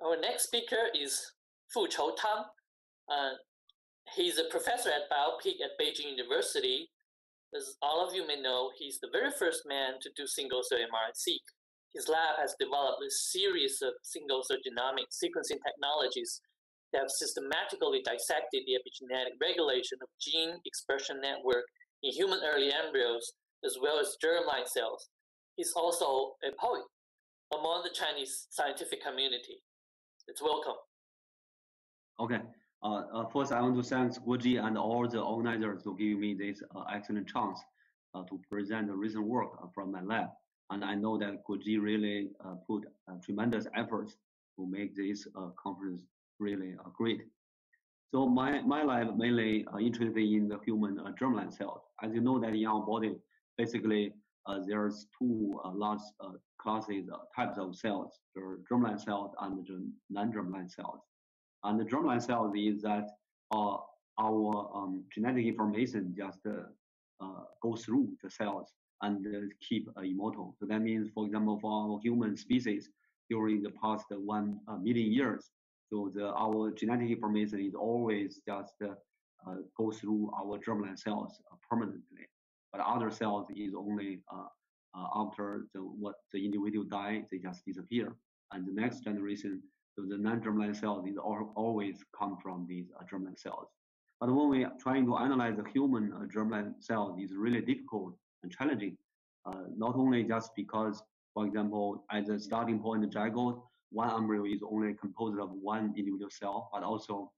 Our next speaker is Fuchou Tang. Uh, he's a professor at BIOPIC at Beijing University. As all of you may know, he's the very first man to do single-cell mRNA-seq. His lab has developed a series of single-cell genomic sequencing technologies that have systematically dissected the epigenetic regulation of gene expression network in human early embryos as well as germline cells. He's also a poet among the Chinese scientific community. It's welcome. Okay. Uh, uh, first, I want to thank Guoji and all the organizers to give me this uh, excellent chance uh, to present the recent work uh, from my lab. And I know that Guoji really uh, put tremendous efforts to make this conference really great. So my, my lab mainly interested in the human germline cells. As you know that in our body, basically there's two large classes, types of cells, the germline cells and the non-germline cells. And the germline cells is that uh, our um, genetic information just uh, uh, goes through the cells and uh, keep uh, immortal. So that means, for example, for our human species during the past one uh, million years, so the, our genetic information is always just go through our germline cells permanently. But other cells is only uh, after the what the individual die, they just disappear. And the next generation, so the non-germline cells is all, always come from these uh, germline cells. But when we are trying to analyze the human uh, germline cells, is really difficult and challenging. Uh, not only just because, for example, at the starting point, the zygote, one embryo is only composed of one individual cell, but also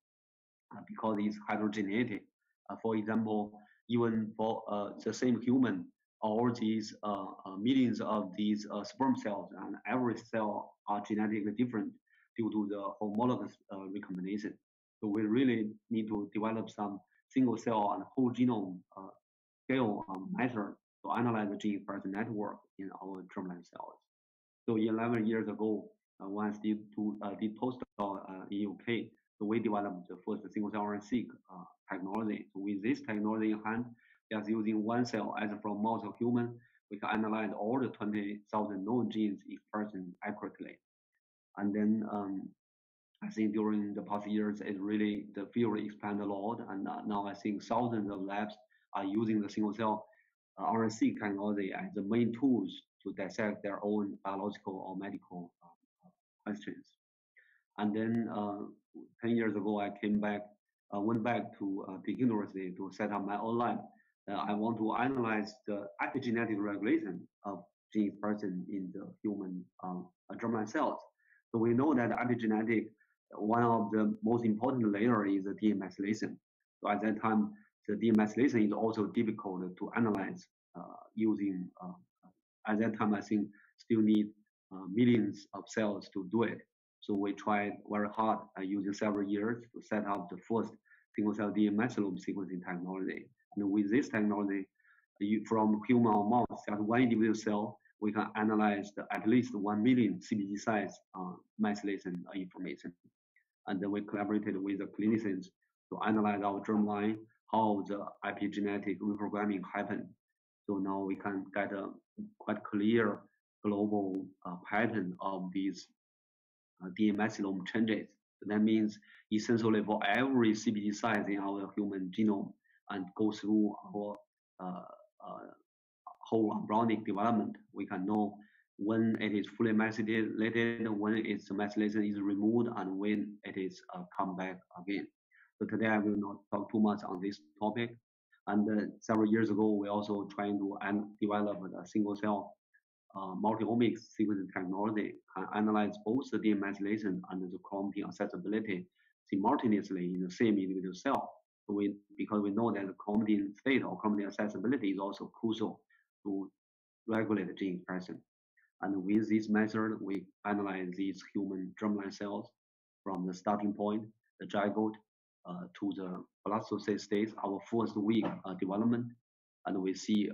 uh, because it's heterogeneity. Uh, for example, even for uh, the same human, all these uh, uh, millions of these sperm cells, and every cell are genetically different due to the homologous recombination. So we really need to develop some single cell and whole genome scale method to analyze the gene expression network in our germline cells. So 11 years ago, uh, once did, to, uh, did postdoc uh, in UK, so we developed the first single cell RNA-seq uh, technology. So with this technology in hand, just using one cell as from mouse or human, we can analyze all the 20,000 known genes expression accurately. And then um, I think during the past years, it really the field expanded a lot, and uh, now I think thousands of labs are using the single cell uh, RNA technology as the main tools to dissect their own biological or medical uh, questions. And then uh, 10 years ago, I came back, uh, went back to uh, Peking University to set up my own lab uh, I want to analyze the epigenetic regulation of gene expression in the human um, germline cells. So we know that epigenetic, one of the most important layer is the DNA methylation. So at that time, the DNA methylation is also difficult to analyze uh, using, uh, at that time, I think still need uh, millions of cells to do it. So we tried very hard uh, using several years to set up the first single cell DNA methylome sequencing technology. And with this technology, you, from human or mouse, at one individual cell, we can analyze the, at least 1 million CpG sites uh, methylation information. And then we collaborated with the clinicians to analyze our germline, how the epigenetic reprogramming happened. So now we can get a quite clear global uh, pattern of these DNA methylome changes. That means essentially for every CpG sites in our human genome, and go through our uh, uh, whole embryonic development, we can know when it is fully methylated, when its methylation is removed, and when it is uh, come back again. So today I will not talk too much on this topic. And uh, several years ago, we also trying to develop a single cell uh, multi-omics sequencing technology can analyze both the DNA methylation and the chromatin accessibility simultaneously in the same individual cell we because we know that the chromatin state or chromatin accessibility is also crucial to regulate gene expression. And with this method, we analyze these human germline cells from the starting point, the zygote, uh, to the blastocyst stage, our first week uh, development, and we see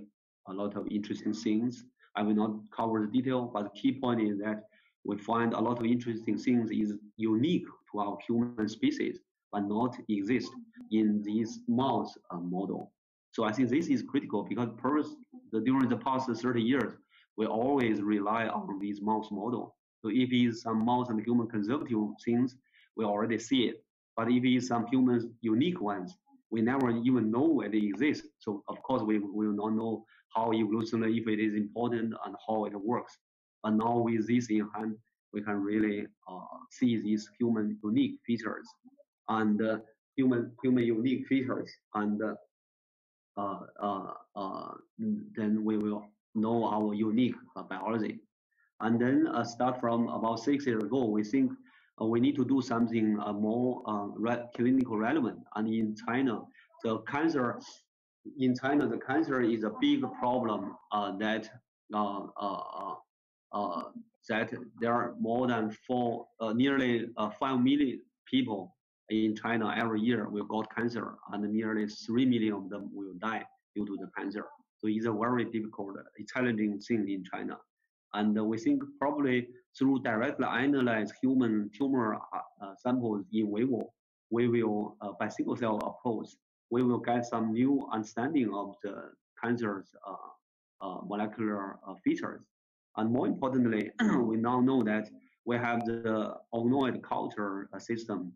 a lot of interesting things. I will not cover the detail, but the key point is that we find a lot of interesting things is unique to our human species but not exist in this mouse uh, model. So I think this is critical because the, during the past 30 years, we always rely on this mouse model. So if it's some mouse and human conservative things, we already see it. But if it's some human unique ones, we never even know it exists. So of course we will not know how evolutionary if it is important and how it works. But now with this in hand, we can really uh, see these human unique features and uh, human human unique features and uh, uh, uh then we will know our unique uh, biology. And then start from about six years ago, we think Uh, we need to do something uh, more uh, re clinical relevant. And in China, the cancer in China, the cancer is a big problem that uh, that there are more than four, uh, nearly uh, five million people in China every year will got cancer, and nearly three million of them will die due to the cancer. So it's a very difficult, challenging thing in China. And we think probably through directly analyze human tumor uh, samples in vivo, we will, uh, by single cell approach, we will get some new understanding of the cancer's uh, molecular features and more importantly, we now know that we have the organoid culture system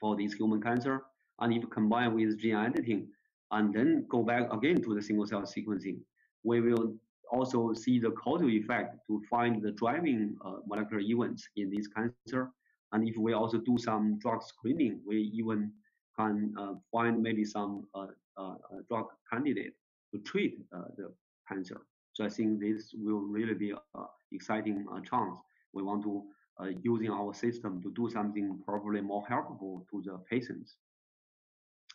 for this human cancer. And if combined with gene editing, and then go back again to the single cell sequencing, we will also see the causal effect to find the driving uh, molecular events in this cancer. And if we also do some drug screening, we even can uh, find maybe some uh, uh drug candidate to treat uh, the cancer. So I think this will really be an exciting uh, chance. We want to uh, using our system to do something probably more helpful to the patients.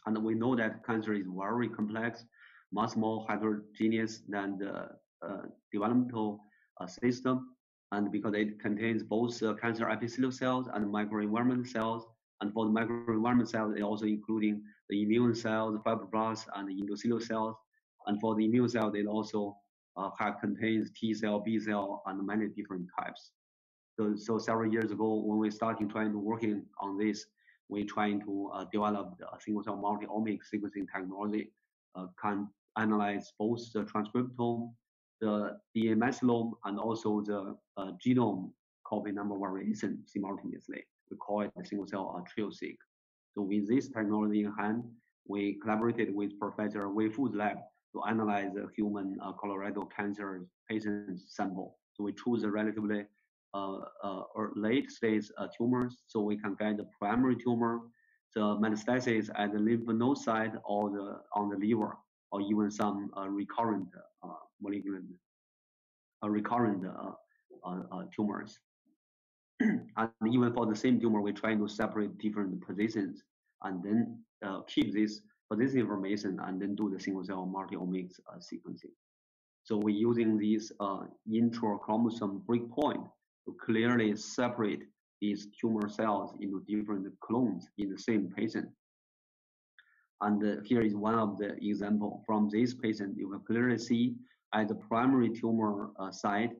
And we know that cancer is very complex, much more heterogeneous than the uh, developmental uh, system. And because it contains both uh, cancer epithelial cells and microenvironment cells. And for the microenvironment cells, it also including the immune cells, fibroblasts, and the endothelial cells. And for the immune cells, it also uh, contains T cell, B cell, and many different types. So, so several years ago, when we started trying to working on this, we're trying to uh, develop a single cell multi-omic sequencing technology, uh, can analyze both the transcriptome, the DNA methylome, and also the uh, genome copy number variation simultaneously. We call it single cell uh, trio-seq. So with this technology in hand, we collaborated with Professor Wei Fu's lab to analyze the human uh, colorectal cancer patient sample. So we choose a relatively uh, uh, or late stage uh, tumors, so we can get the primary tumor, the metastasis at the lymph node side or the on the liver, or even some uh, recurrent uh, malignant, recurrent tumors. and even for the same tumor, we try to separate different positions and then keep this for this information and then do the single cell multi-omics uh, sequencing. So we're using this uh, intra-chromosome breakpoint to clearly separate these tumor cells into different clones in the same patient. And uh, here is one of the example from this patient. You can clearly see at the primary tumor uh, site,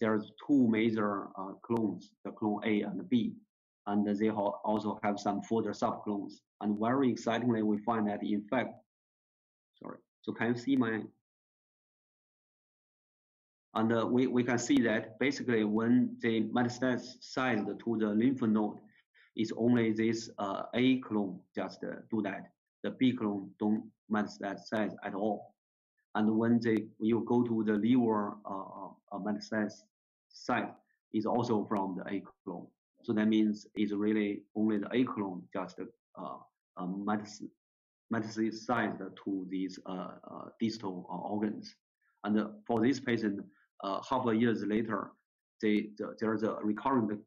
there's two major uh, clones, the clone A and B and they also have some further subclones. And very excitingly, we find that in fact, sorry, so can you see my, and uh, we, we can see that basically when they metastasize to the lymph node, it's only this uh, A clone just uh, do that. The B clone don't metastasize at all. And when they when you go to the liver uh, uh metastase site, is also from the A clone. So that means it's really only the A clone just uh, uh, metastasized to these uh, uh, distal uh, organs. And for this patient, uh, half a years later, they, the, there's a recurrent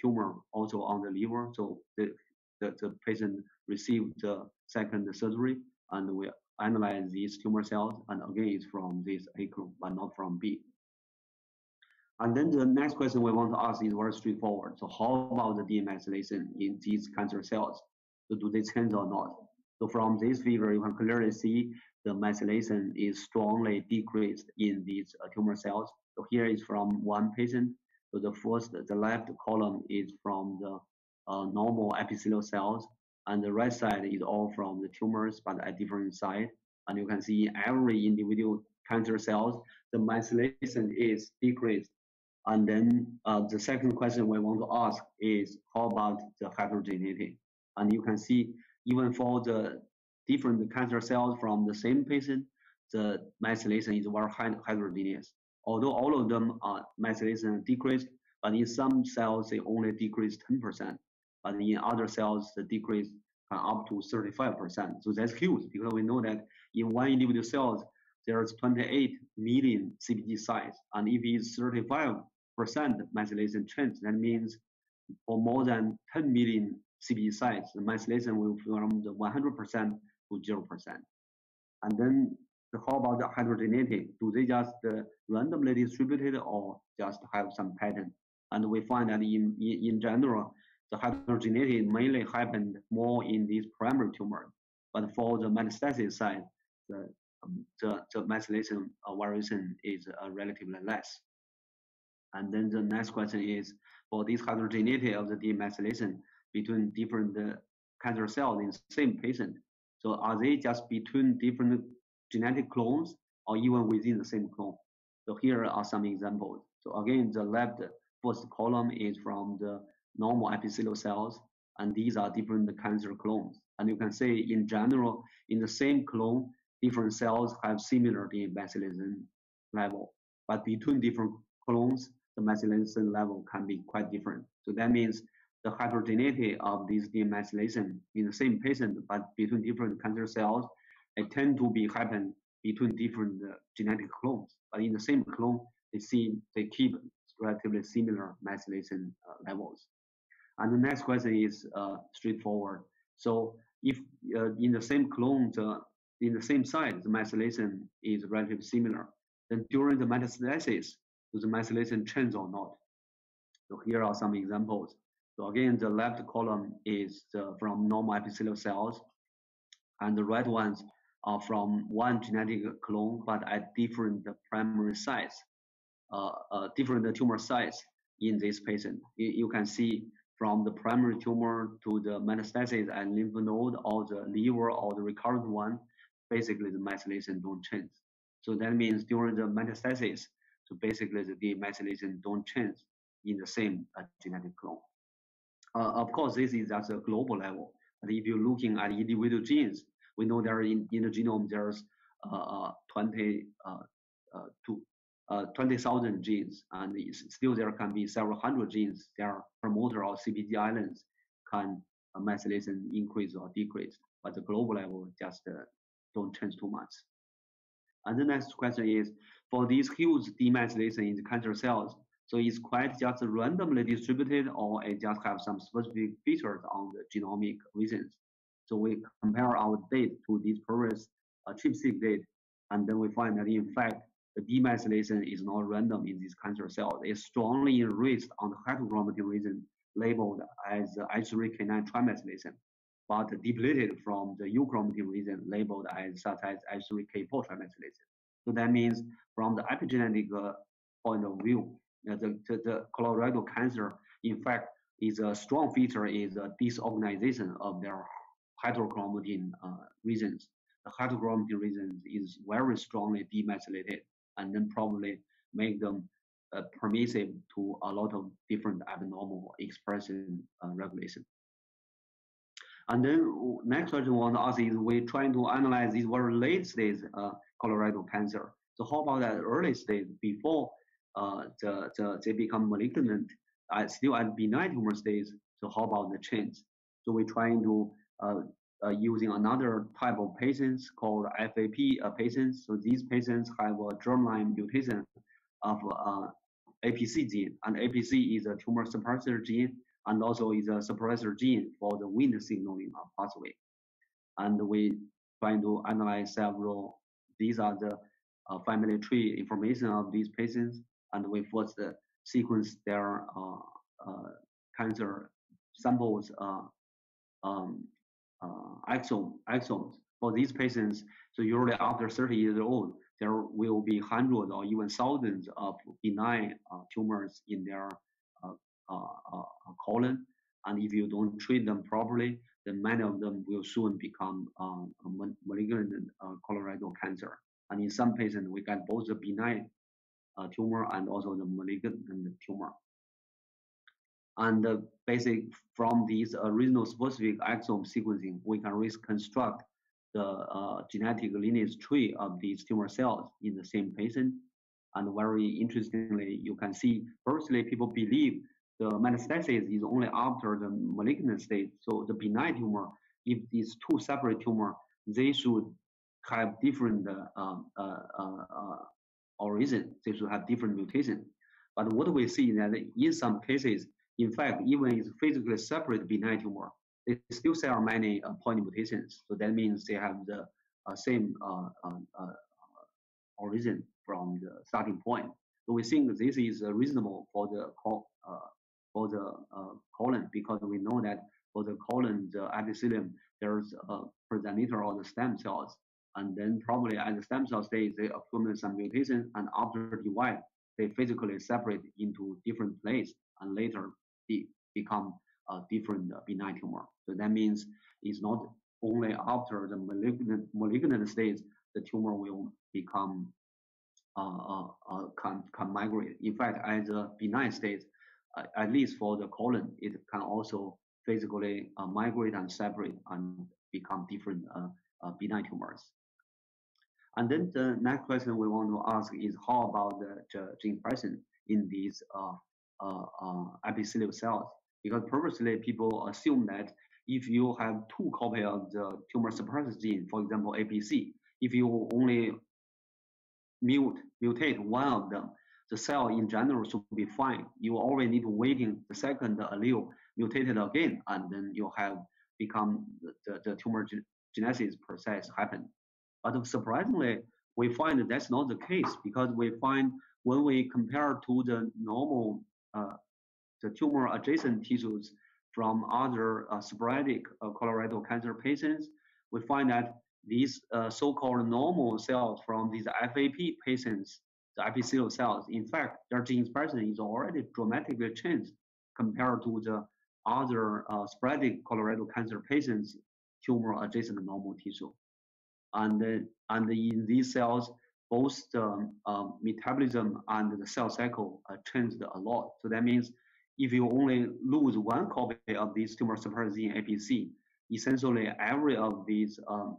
tumor also on the liver. So the, the, the patient received the second surgery and we analyze these tumor cells and again it's from this A group but not from B. And then the next question we want to ask is very straightforward. So how about the demethylation in these cancer cells? So do they change or not? So from this figure, you can clearly see the methylation is strongly decreased in these uh, tumor cells. So here is from one patient. So the first, the left column is from the uh, normal epithelial cells, and the right side is all from the tumors, but at different side. And you can see every individual cancer cells, the methylation is decreased And then uh, the second question we want to ask is how about the heterogeneity? And you can see even for the different cancer cells from the same patient, the methylation is very heterogeneous. Although all of them are methylation decreased, but in some cells they only decrease 10%, but in other cells the decrease can up to 35%. So that's huge because we know that in one individual cells there's 28 million CPG sites, and if it's 35% methylation change. That means for more than 10 million CPG sites, the methylation will from the 100% to 0%. And then how about the heterogeneity? Do they just uh, randomly distributed or just have some pattern? And we find that in, in, in general, the heterogeneity mainly happened more in these primary tumors. But for the metastasis side, the, um, the, the methylation uh, variation is uh, relatively less. And then the next question is for this heterogeneity of the demethylation between different uh, cancer cells in the same patient. So are they just between different genetic clones or even within the same clone? So here are some examples. So again, the left first column is from the normal epithelial cells, and these are different cancer clones. And you can say in general, in the same clone, different cells have similar DNA demethylation level, but between different clones, the methylation level can be quite different. So that means the heterogeneity of this demethylation in the same patient, but between different cancer cells, it tend to be happen between different uh, genetic clones. But in the same clone, they see they keep relatively similar methylation uh, levels. And the next question is uh, straightforward. So if uh, in the same clone, the, in the same site, the methylation is relatively similar, then during the metastasis, does the methylation change or not? So here are some examples. So again, the left column is the, from normal epithelial cells, and the right ones are from one genetic clone, but at different primary sites, uh, uh, different tumor sites in this patient. You, you, can see from the primary tumor to the metastasis and lymph node or the liver or the recurrent one, basically the methylation don't change. So that means during the metastasis, so basically, the demethylation don't change in the same uh, genetic clone. Uh, of course, this is at a global level. But if you're looking at individual genes, we know there in, in the genome there's uh, uh 20 uh, uh, Uh, 20,000 genes, and still there can be several hundred genes. Their promoter or CPG islands can uh, methylation increase or decrease, but the global level just uh, don't change too much. And the next question is, for these huge demethylation in the cancer cells, so it's quite just randomly distributed or it just have some specific features on the genomic reasons. So we compare our data to these previous uh, ChIP-seq data, and then we find that in fact, the demethylation is not random in these cancer cells. It's strongly enriched on the heterochromatin region labeled as H3K9 trimethylation but depleted from the euchromatin region labeled as such as H3K4 trimethylation. So that means from the epigenetic uh, point of view, uh, the, the, the, colorectal cancer, in fact, is a strong feature is a disorganization of their heterochromatin uh, regions. The heterochromatin regions is very strongly demethylated and then probably make them uh, permissive to a lot of different abnormal expression uh, regulation. And then next question we want to ask is we're trying to analyze these very late stage uh, colorectal cancer. So how about that early stage before uh, the, the, they become malignant, uh, still at benign tumor stage? So how about the change? So we're trying to uh, uh using another type of patients called FAP uh, patients. So these patients have a germline mutation of uh, APC gene, and APC is a tumor suppressor gene and also is a suppressor gene for the Wnt signaling pathway. And we trying to analyze several, these are the uh, family tree information of these patients, and we first uh, sequence their uh, cancer samples um, exome, exomes for these patients. So usually after 30 years old, there will be hundreds or even thousands of benign tumors in their uh, uh, colon. And if you don't treat them properly, then many of them will soon become uh, malignant colorectal cancer. And in some patients, we get both the benign uh, tumor and also the malignant tumor. And uh, basic from these original specific exome sequencing, we can reconstruct the uh, genetic lineage tree of these tumor cells in the same patient. And very interestingly, you can see, firstly, people believe the metastasis is only after the malignant state. So the benign tumor, if these two separate tumor, they should have different uh, uh, uh, origin. They should have different mutation. But what we see is that in some cases, in fact, even it's physically separate benign tumor, they still share many uh, point mutations. So that means they have the uh, same uh, origin from the starting point. So we think this is reasonable for the for the colon because we know that for the colon, the epithelium, there's a progenitor or the stem cells and then probably at the stem cell stage, they accumulate some mutations, and after divide, they physically separate into different places, and later be, become a different benign tumor. So that means it's not only after the malignant, malignant stage, the tumor will become uh, uh, uh, can, can migrate. In fact, at the benign stage, uh, at least for the colon, it can also physically uh, migrate and separate and become different uh, benign tumors. And then the next question we want to ask is how about the, the gene expression in these uh, uh, epithelial cells? Because previously people assume that if you have two copies of the tumor suppressor gene, for example, APC, if you only mute, mutate one of them, the cell in general should be fine. You already need to waiting the second allele mutated again, and then you have become the, the, tumor genesis process happen. But surprisingly, we find that that's not the case because we find when we compare to the normal, the tumor adjacent tissues from other uh, sporadic uh, colorectal cancer patients, we find that these uh, so-called normal cells from these FAP patients, the epithelial cells, in fact, their gene expression is already dramatically changed compared to the other uh, sporadic colorectal cancer patients' tumor adjacent normal tissue. And and in these cells, both the uh, metabolism and the cell cycle uh, changed a lot. So that means if you only lose one copy of this tumor suppressor gene APC, essentially every of these um,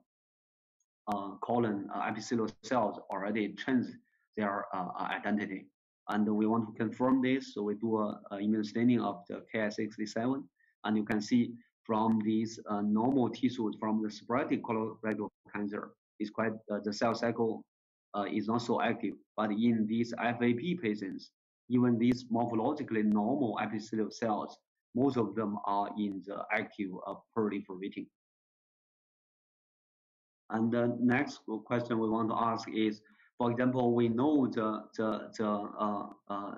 uh, colon uh, epithelial cells already changed their uh, identity. And we want to confirm this, so we do a, a immune staining of the Ki67, and you can see from these uh, normal tissues from the sporadic colorectal cancer is quite the cell cycle uh, is not so active. But in these FAP patients, even these morphologically normal epithelial cells, most of them are in the active uh, proliferating. And the next question we want to ask is, for example, we know the the the uh, uh,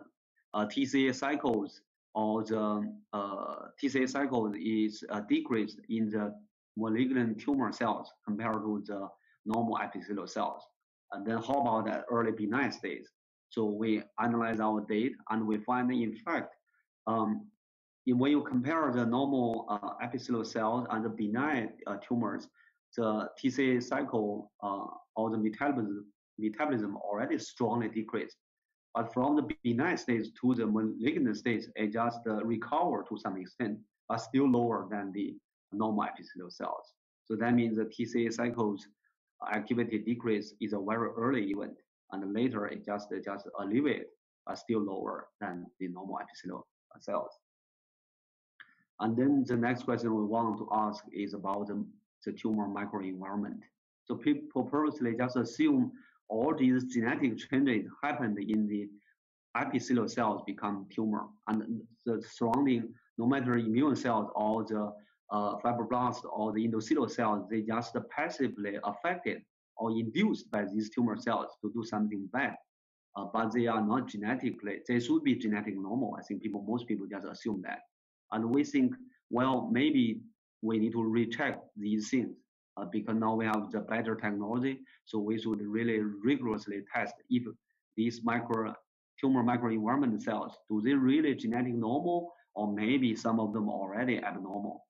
uh, TCA cycles or the uh, TCA cycle is uh, decreased in the malignant tumor cells compared to the normal epithelial cells. And then how about the early benign stage? So we analyze our data and we find in fact, um, when you compare the normal uh, epithelial cells and the benign uh, tumors, the TCA cycle uh, or the metabolism, metabolism already strongly decreased. But from the benign stage to the malignant stage, it just uh, recover to some extent, but still lower than the normal epithelial cells. So that means the TCA cycles activity decrease is a very early event, and later it just just alleviate, but still lower than the normal epithelial cells. And then the next question we want to ask is about the, the tumor microenvironment. So people purposely just assume all these genetic changes happened in the epithelial cells become tumor and the surrounding no matter immune cells or the uh, fibroblast or the endothelial cells they just passively affected or induced by these tumor cells to do something bad uh, but they are not genetically they should be genetically normal i think people most people just assume that and we think well maybe we need to recheck these things uh, because now we have the better technology. So we should really rigorously test if these micro tumor microenvironment cells, do they really genetic normal or maybe some of them already abnormal.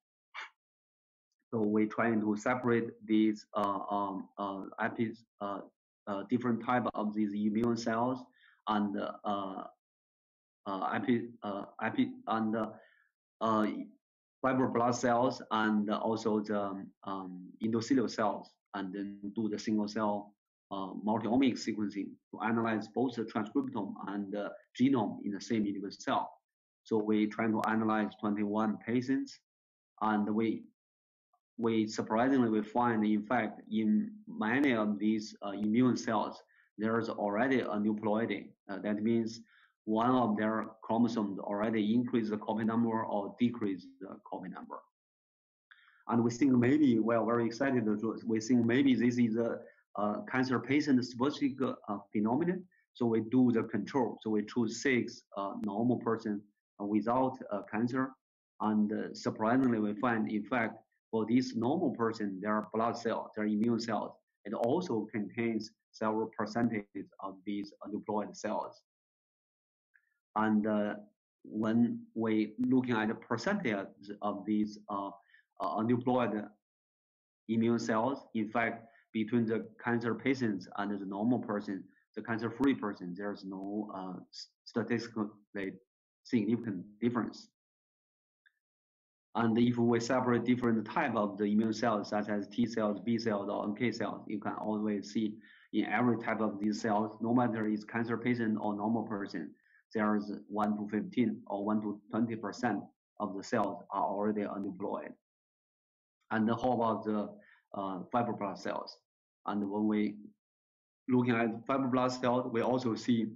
So we're trying to separate these uh, um, uh, uh, uh, different type of these immune cells and uh, uh, uh, epi, and fibroblast cells and also the um, endothelial cells, and then do the single cell multi-omic sequencing to analyze both the transcriptome and the genome in the same individual cell. So we're trying to analyze 21 patients, and we we surprisingly we find in fact in many of these uh, immune cells there's already a nucleoide. Uh, that means one of their chromosomes already increase the copy number or decrease the copy number. And we think maybe we are very excited. We think maybe this is a, a cancer patient specific uh, phenomenon. So we do the control. So we choose six uh, normal person without uh, cancer. And uh, surprisingly, we find in fact for this normal person, their blood cells, their immune cells, it also contains several percentages of these aneuploid cells. And uh, when we looking at the percentage of these uh, uh, immune cells, in fact, between the cancer patients and the normal person, the cancer-free person, there's no uh, statistically significant difference. And if we separate different type of the immune cells, such as T cells, B cells, or NK cells, you can always see in every type of these cells, no matter it's cancer patient or normal person, there's 1 to 15 or 1 to 20 percent of the cells are already aneuploid. And how about the uh, fibroblast cells? And when we looking at fibroblast cells, we also see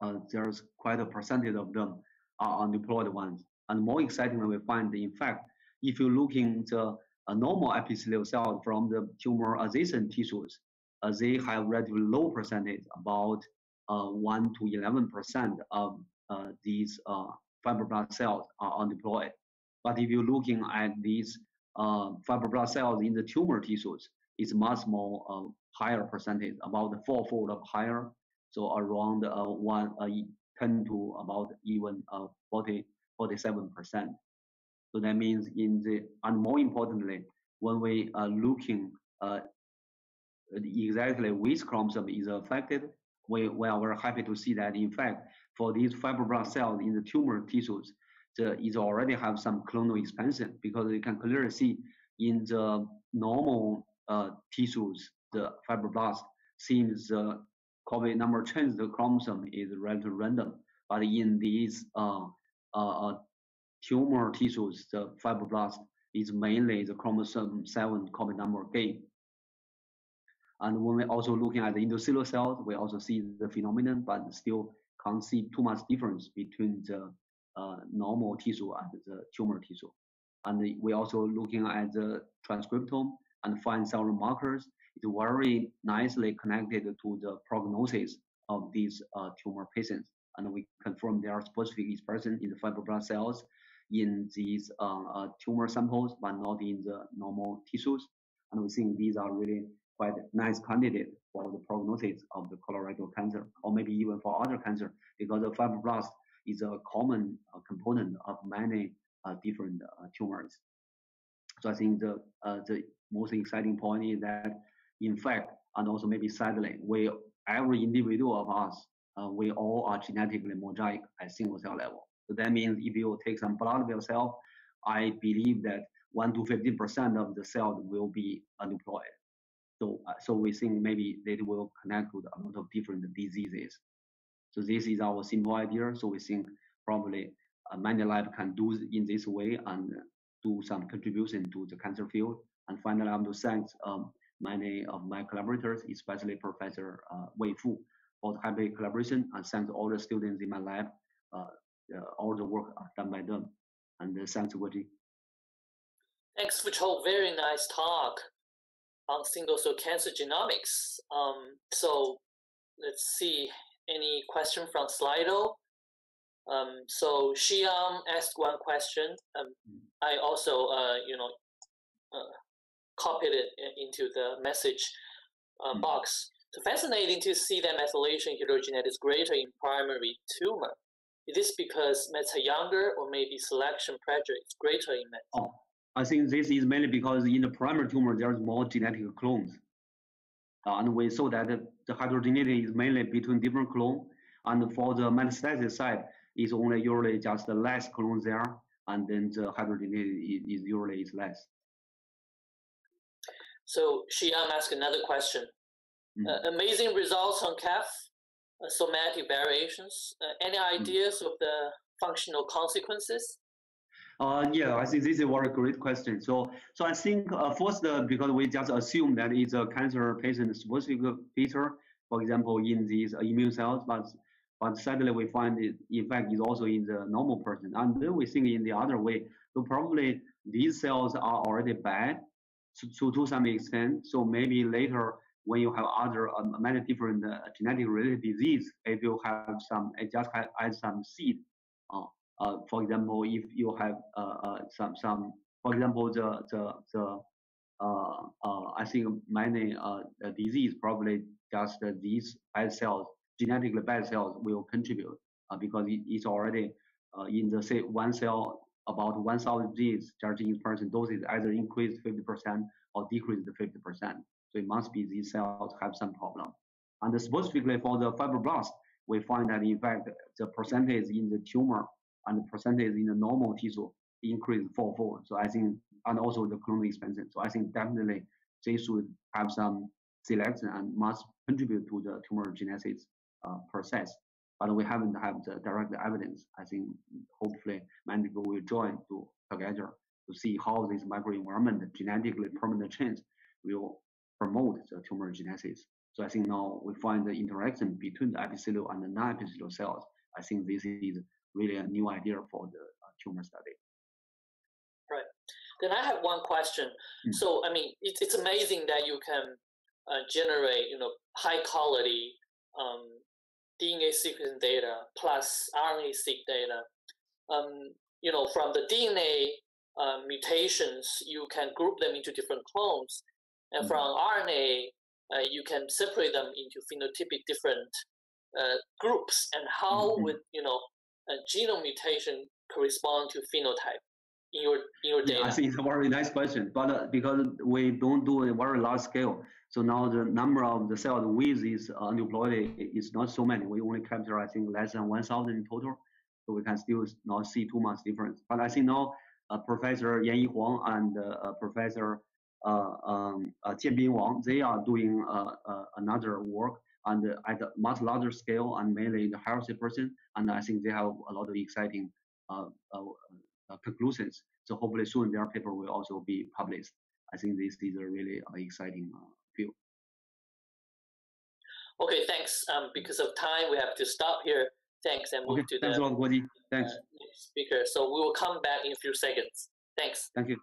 uh, there's quite a percentage of them are aneuploid ones. And more excitingly, we find, in fact, if you look into a normal epithelial cell from the tumor adjacent tissues, uh, they have relatively low percentage, about uh, 1 to 11% of uh, these uh, fibroblast cells are aneuploid. But if you're looking at these uh, fibroblast cells in the tumor tissues, it's much more uh, higher percentage, about fourfold of higher, so around one, 10 to about even 40, 47%. So that means in the, and more importantly, when we are looking uh, exactly which chromosome is affected, we, we are very happy to see that in fact, for these fibroblast cells in the tumor tissues, the, is already have some clonal expansion because you can clearly see in the normal uh, tissues, the fibroblast seems the copy number change the chromosome is relatively random. But in these uh, uh, tumor tissues, the fibroblast is mainly the chromosome 7 copy number gain. And when we're also looking at the endothelial cells, we also see the phenomenon, but still can't see too much difference between the uh, normal tissue and the tumor tissue. And we're also looking at the transcriptome and find several markers. It's very nicely connected to the prognosis of these uh, tumor patients. And we confirm there are specific expression in the fibroblast cells in these uh, uh, tumor samples, but not in the normal tissues. And we think these are really quite nice candidate for the prognosis of the colorectal cancer, or maybe even for other cancer, because the fibroblast is a common uh, component of many uh, different uh, tumors. So I think the uh, the most exciting point is that, in fact, and also maybe sadly, we every individual of us, uh, we all are genetically mosaic at single cell level. So that means if you take some blood of yourself, I believe that 1 to 15% of the cells will be aneuploid. So, uh, so we think maybe they will connect with a lot of different diseases. So this is our simple idea. So we think probably uh, ManyLab can do in this way and do some contribution to the cancer field. And finally, I want to thank um, many of my collaborators, especially Professor uh, Wei Fu, for the happy collaboration, and thanks all the students in my lab. Uh, all the work done by them. And uh, thanks, Guoji. Thanks, for Fuchou. Very nice talk on single cell cancer genomics. Um, so let's see any question from Slido. Um, so Xiang asked one question. Um, hmm. I also, uh, you know, uh, copied it into the message uh, mm. box. So fascinating to see that methylation heterogeneity is greater in primary tumor. Is this because mets are younger or maybe selection pressure is greater in mets? Oh, I think this is mainly because in the primary tumor there's more genetic clones. Uh, and we saw that the, the heterogeneity is mainly between different clones. And for the metastatic side, it's only usually just less clones there, and then the heterogeneity is, is usually is less. So Xiang asked another question. Mm. Uh, amazing results on CAF, uh, somatic variations. Uh, any mm. ideas of the functional consequences? Uh, yeah, I think this is a very great question. So, so I think uh, first, uh, because we just assume that it's a cancer patient specific feature, for example, in these immune cells, but but sadly we find it in fact is also in the normal person. And then we think in the other way, so probably these cells are already bad to, to, to some extent. So maybe later when you have other um, many different uh, genetic related disease, if you have some, it just have, add some seed uh, uh, for example, if you have uh, uh, some some, for example, the the the I think many disease probably just these bad cells, genetically bad cells will contribute because it, it's already in the say one cell about 1,000 genes charging person doses either increased 50% or decreased 50%. So it must be these cells have some problem. And specifically for the fibroblast, we find that in fact the percentage in the tumor and the percentage in the normal tissue increased fourfold. So I think, and also the clonal expansion. So I think definitely they should have some selection and must contribute to the tumor genesis uh, process. But we haven't have the direct evidence. I think hopefully many people will join to together to see how this microenvironment genetically permanent change will promote the tumor genesis. So I think now we find the interaction between the epithelial and the non-epithelial cells. I think this is really a new idea for the uh, tumor study. Right. Then I have one question. Mm. So I mean, it's it's amazing that you can uh, generate you know high quality um, DNA sequencing data plus RNA-seq data. Um, you know, from the DNA uh, mutations, you can group them into different clones, and mm. from RNA, uh, you can separate them into phenotypic different uh, groups. And how mm-hmm. would you know a genome mutation correspond to phenotype in your in your data? Yeah, I think it's a very nice question, but uh, because we don't do a very large scale, so now the number of the cells with this aneuploidy is not so many. We only capture I think less than 1,000 in total, so we can still not see too much difference. But I think now uh, Professor Yan Yi Huang and uh, Professor uh, um, uh, Jianbin Wang, they are doing uh, uh, another work and at a much larger scale and mainly in the healthy person. And I think they have a lot of exciting uh, uh, uh conclusions. So hopefully soon their paper will also be published. I think this is a really uh, exciting uh, field. Okay, thanks. Um, because of time, we have to stop here. Thanks, and move okay, to thanks the a lot. Thanks. speaker. So we will come back in a few seconds. Thanks. Thank you.